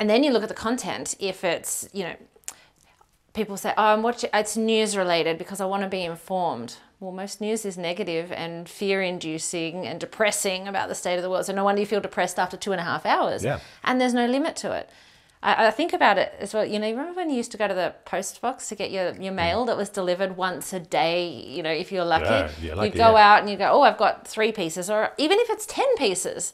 and then you look at the content. If it's you know, people say, "Oh, I'm watching. It's news related because I want to be informed." Well, most news is negative and fear-inducing and depressing about the state of the world. So no wonder you feel depressed after two and a half hours. Yeah. And there's no limit to it. I, I think about it as well. You know, you remember when you used to go to the post box to get your, your mm. mail that was delivered once a day? You know, if you're lucky, Yeah, you're lucky, you go yeah. out and you go, oh, I've got three pieces, or even if it's ten pieces,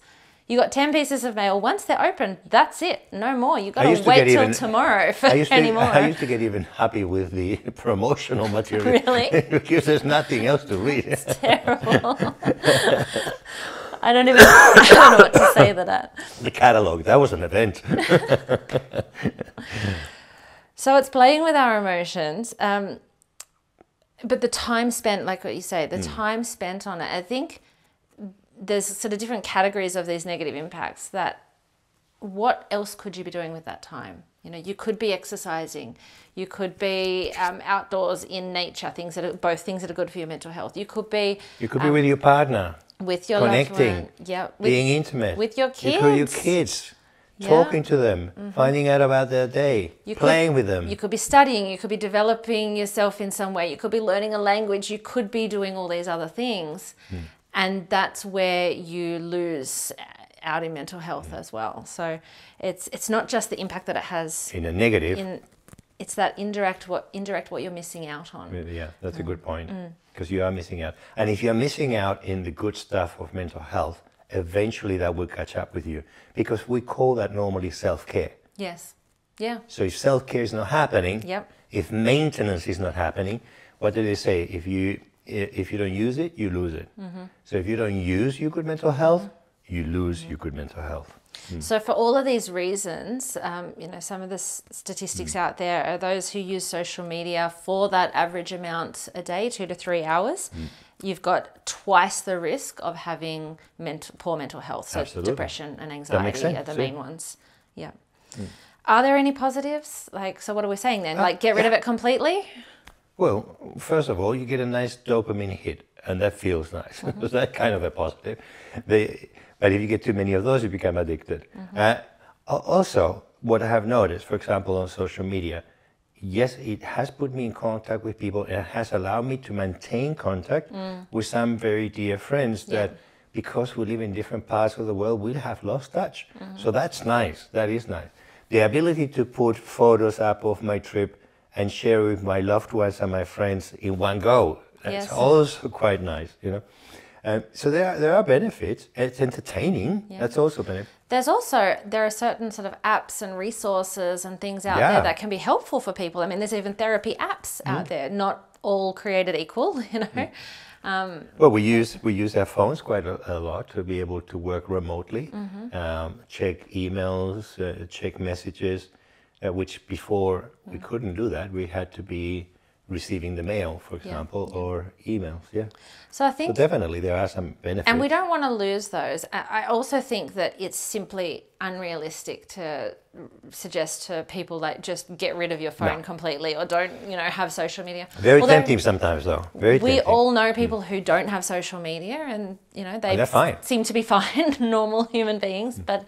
you got ten pieces of mail. Once they're open, that's it. No more. You've got to to wait get till even- tomorrow for I used, to, more. I used to get even happy with the promotional material. Really? because there's nothing else to read. It's terrible. I don't even. I don't know what to say to that. the catalog, that was an event. So it's playing with our emotions. Um, but the time spent, like what you say, the time spent on it, I think there's sort of different categories of these negative impacts that what else could you be doing with that time? You know, you could be exercising, you could be um, outdoors in nature, things that are both things that are good for your mental health. You could be You could be with your partner, with your connecting, one, yeah, with, being intimate. with your You could your kids. kids, Yeah. talking to them, finding out about their day, You could- playing with them. You could be studying, you could be developing yourself in some way, you could be learning a language, you could be doing all these other things. Hmm. And that's where you lose out in mental health Hmm. as well. So it's it's not just the impact that it has in a negative. in it's that indirect what indirect what you're missing out on. Yeah, that's a Mm. good point. Because you are missing out. And if you're missing out in the good stuff of mental health, eventually that will catch up with you. Because we call that normally self care. Yes. Yeah. So if self care is not happening, Yep. if maintenance is not happening, what do they say? If you if you don't use it, you lose it. Mm-hmm. So if you don't use your good mental health, you lose your good mental health. So, for all of these reasons, um, you know, some of the s- statistics Mm. out there are those who use social media for that average amount a day, two to three hours. Mm. You've got twice the risk of having ment- poor mental health. So, Absolutely. depression and anxiety are the yeah. main ones. Yeah. Are there any positives? Like, so what are we saying then? Like, get rid of it completely? Well, first of all, you get a nice dopamine hit, and that feels nice. so uh-huh. that's kind of a positive. The, but if you get too many of those, you become addicted. Uh-huh. Uh, also, what I have noticed, for example, on social media, yes, it has put me in contact with people. and It has allowed me to maintain contact mm. with some very dear friends that, because we live in different parts of the world, we have lost touch. Uh-huh. So that's nice. That is nice. The ability to put photos up of my trip and share with my loved ones and my friends in one go. That's Yes. also quite nice, you know. Um, so there are, there are benefits. It's entertaining. That's also benefit. There's also there are certain sort of apps and resources and things out Yeah. there that can be helpful for people. I mean, there's even therapy apps Mm. out there, not all created equal, you know. Well, we use we use our phones quite a, a lot to be able to work remotely, um, check emails, uh, check messages, uh, which before we couldn't do that. We had to be receiving the mail, for example, or emails. Yeah. So I So think definitely there are some benefits. and we don't want to lose those. I also think that it's simply unrealistic to suggest to people like just get rid of your phone No. completely or don't, you know, have social media. Very Although tempting sometimes, though. Very We tempting. all know people who don't have social media and, you know, they seem to be fine, normal human beings. Mm. But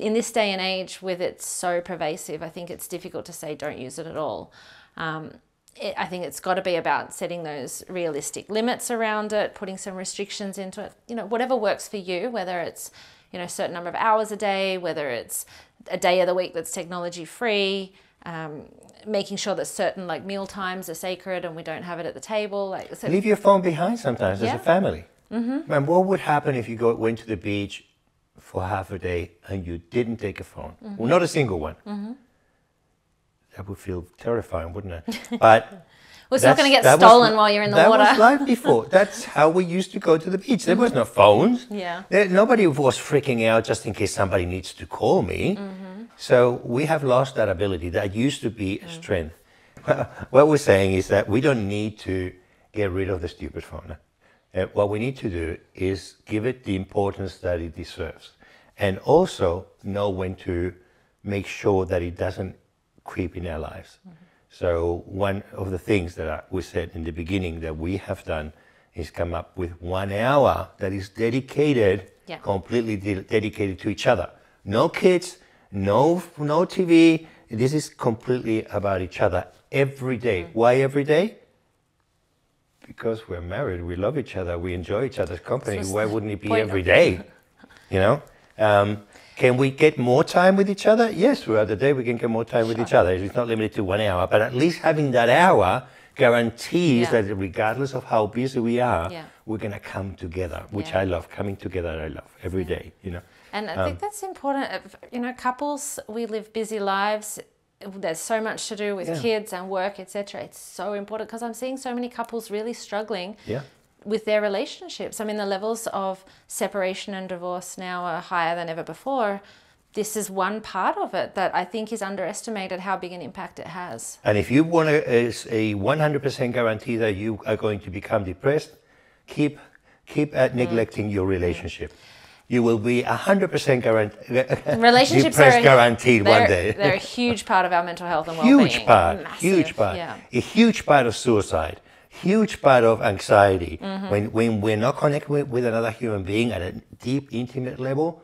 in this day and age, with it so pervasive, I think it's difficult to say don't use it at all. Um, it, I think it's got to be about setting those realistic limits around it, putting some restrictions into it. You know, whatever works for you, whether it's you know a certain number of hours a day, whether it's a day of the week that's technology free. Um, making sure that certain like meal times are sacred and we don't have it at the table like so Leave your phone behind sometimes as a family. Mm-hmm. And what would happen if you go, went to the beach for half a day and you didn't take a phone? Mm-hmm. Well, not a single one. That would feel terrifying, wouldn't it? But Well, it's not going to get that was- stolen while you're in the that water. was life before. That's how we used to go to the beach. There was no phones. Yeah. There, nobody was freaking out just in case somebody needs to call me. Mm-hmm. So we have lost that ability. That used to be Mm. a strength. what we're saying is that we don't need to get rid of the stupid phone. Uh, what we need to do is give it the importance that it deserves, and also know when to make sure that it doesn't creep in our lives. So one of the things that I, we said in the beginning that we have done is come up with one hour that is dedicated, Yeah. completely de- dedicated to each other. No kids, No, no TV. This is completely about each other every day. Mm. Why every day? Because we're married, we love each other, we enjoy each other's company. Why wouldn't it be every day? You know. Um, can we get more time with each other? Yes, throughout the day we can get more time with each other. It's not limited to one hour, but at least having that hour guarantees Yeah. that regardless of how busy we are, Yeah. we're gonna come together, which Yeah. I love. Coming together, I love every day. You know. And I Um, think that's important. You know, couples, we live busy lives. There's so much to do with kids and work, etc. It's so important because I'm seeing so many couples really struggling Yeah. With their relationships. I mean, the levels of separation and divorce now are higher than ever before. This is one part of it that I think is underestimated how big an impact it has. And if you want a, is a 100% guarantee that you are going to become depressed, keep keep at mm. neglecting your relationship. You will be 100% guaranteed. Relationships are a, guaranteed one day. They're a huge part of our mental health and well-being. huge part, Massive, huge part, Yeah. a huge part of suicide, huge part of anxiety. Mm-hmm. When when we're not connected with, with another human being at a deep, intimate level,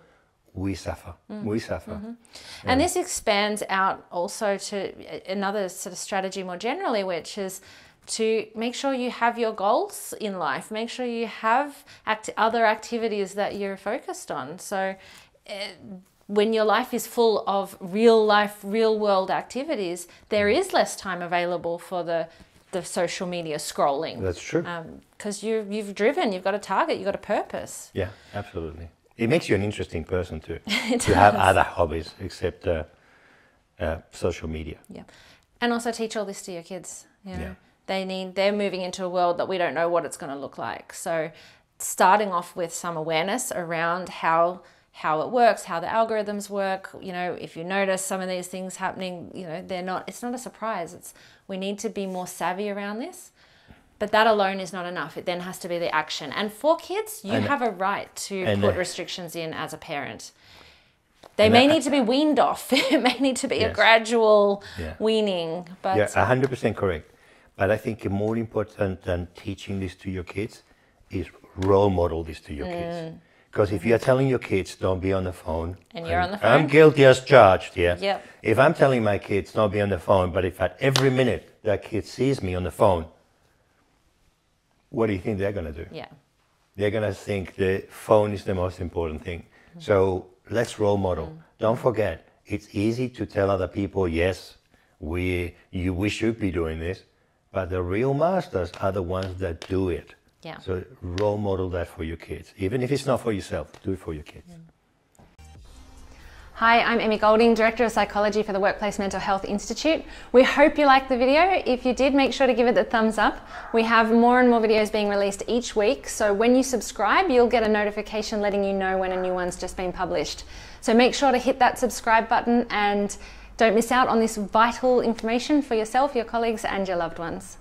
we suffer. Mm. We suffer. Mm-hmm. And this expands out also to another sort of strategy more generally, which is to make sure you have your goals in life. Make sure you have act- other activities that you're focused on. So uh, when your life is full of real life, real world activities, there is less time available for the the social media scrolling. That's true. Because you you've driven, you've got a target, you've got a purpose. Yeah, absolutely. It makes you an interesting person too. to have other hobbies except uh, uh, social media. Yeah. And also teach all this to your kids. You know, Yeah. they need they're moving into a world that we don't know what it's going to look like. So starting off with some awareness around how how it works, how the algorithms work, you know, if you notice some of these things happening, you know, they're not it's not a surprise. It's we need to be more savvy around this. But that alone is not enough. It then has to be the action. And for kids, you And- have a right to put uh, restrictions in as a parent. They may I- need to be weaned off. it may need to be a gradual Yeah. weaning. But Yeah, hundred percent correct. But I think more important than teaching this to your kids is role model this to your kids. Because if you're telling your kids don't be on the phone. And you're on the I'm guilty as charged. Yeah. Yep. If I'm telling my kids don't be on the phone, but if at every minute that kid sees me on the phone, what do you think they're gonna do? yeah. they're going to think the phone is the most important thing. Mm-hmm. So let's role model. Mm. Don't forget, it's easy to tell other people, yes, we, you, we should be doing this, but the real masters are the ones that do it. Yeah. So role model that for your kids. Even if it's not for yourself, do it for your kids. Hi, I'm Amy Golding, Director of Psychology for the Workplace Mental Health Institute. We hope you liked the video. If you did, make sure to give it a thumbs up. We have more and more videos being released each week, so when you subscribe, you'll get a notification letting you know when a new one's just been published. So make sure to hit that subscribe button and don't miss out on this vital information for yourself, your colleagues, and your loved ones.